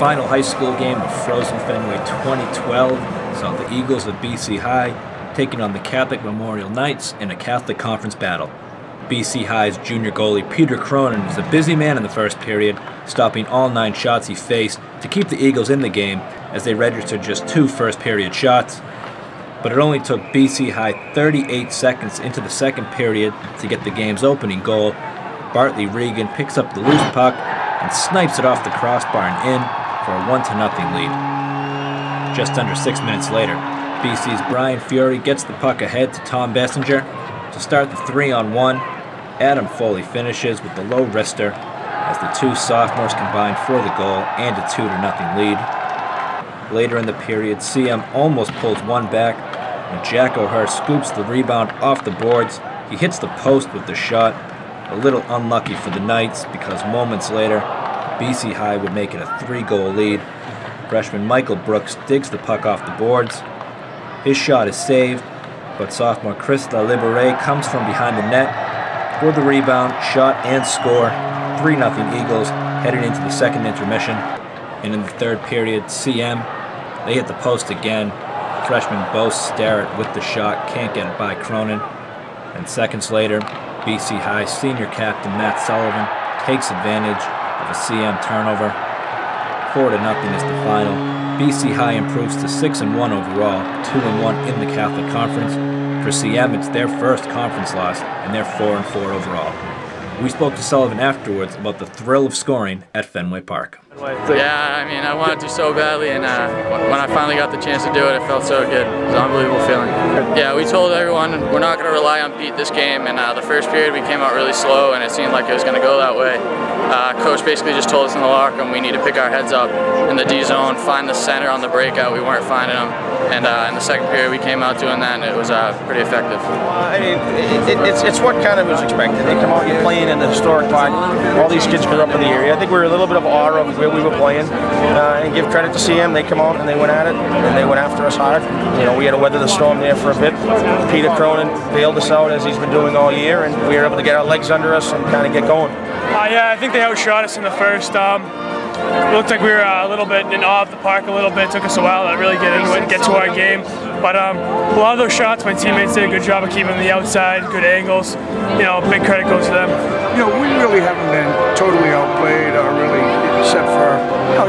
final high school game of Frozen Fenway 2012 saw the Eagles of BC High taking on the Catholic Memorial Knights in a Catholic Conference battle. BC High's junior goalie Peter Cronin was a busy man in the first period, stopping all nine shots he faced to keep the Eagles in the game as they registered just two first period shots. But it only took BC High 38 seconds into the second period to get the game's opening goal. Bartley Regan picks up the loose puck and snipes it off the crossbar and in for a 1 0 lead. Just under six minutes later, BC's Brian Fury gets the puck ahead to Tom Bessinger to start the 3 on 1. Adam Foley finishes with the low wrister as the two sophomores combine for the goal and a 2 0 lead. Later in the period, CM almost pulls one back when Jack O'Hare scoops the rebound off the boards. He hits the post with the shot, a little unlucky for the Knights because moments later, BC High would make it a three goal lead. Freshman Michael Brooks digs the puck off the boards. His shot is saved, but sophomore Chris Libere comes from behind the net for the rebound, shot, and score. 3 0 Eagles headed into the second intermission. And in the third period, CM, they hit the post again. Freshman Bo Starrett with the shot, can't get it by Cronin. And seconds later, BC High senior captain Matt Sullivan takes advantage a CM turnover. 4 to nothing is the final. BC High improves to 6 and 1 overall, 2 and 1 in the Catholic Conference. For CM, it's their first conference loss, and they're 4 and 4 overall. We spoke to Sullivan afterwards about the thrill of scoring at Fenway Park. Yeah, I mean, I wanted to so badly, and uh, when I finally got the chance to do it, it felt so good. It was an unbelievable feeling. Yeah, we told everyone we're not going to rely on Pete this game, and uh, the first period we came out really slow, and it seemed like it was going to go that way. Uh, coach basically just told us in the locker room we need to pick our heads up in the D zone, find the center on the breakout. We weren't finding them, and uh, in the second period we came out doing that, and it was uh, pretty effective. I mean, it, it, it's, it's what kind of was expected. They come out, playing in the historic park. All these kids grew up in the area. I think we were a little bit of awe of where we were playing, uh, and give credit to CM. They come out and they went at it, and they went after us hard. You know, we had to weather the storm there for a bit. Peter Cronin bailed us out as he's been doing all year, and we were able to get our legs under us and kind of get going. Uh, yeah, I think they outshot us in the first. Um, it looked like we were uh, a little bit in awe of the park a little bit. It took us a while to really get into it and get to our game. But um, a lot of those shots, my teammates did a good job of keeping the outside, good angles. You know, big credit goes to them. You know, we really haven't been totally outplayed or really, except for,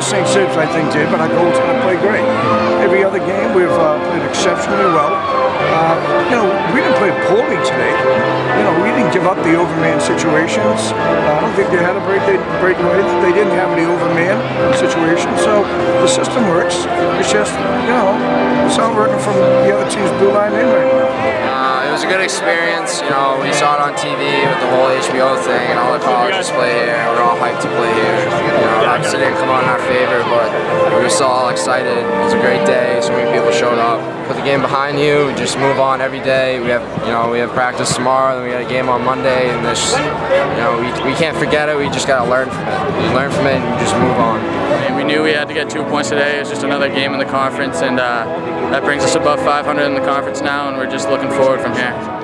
know, St. Sid's I think did, but our goaltender played great. Every other game we've uh, played exceptionally well. Uh, you know, we didn't play poorly today. You know, we didn't give up the overman situations. Uh, I don't think they had a break, they break away. They didn't have any overman situations. So the system works. It's just, you know, it's not working from the other team's blue line in right now. It was a good experience. You know, we saw it on TV with the whole HBO thing and all the colleges play here. We're all hyped to play here. You know, obviously didn't come out in our favor, but we were still all excited. It was a great day. So many people showed up. Put the game behind you. Just move on every day. We have, you know, we have practice tomorrow. Then we got a game on Monday, and this, you know, we, we can't forget it. We just gotta learn from it. You learn from it, and you just move on. We knew we had to get two points today. It was just another game in the conference, and uh, that brings us above 500 in the conference now, and we're just looking forward from here.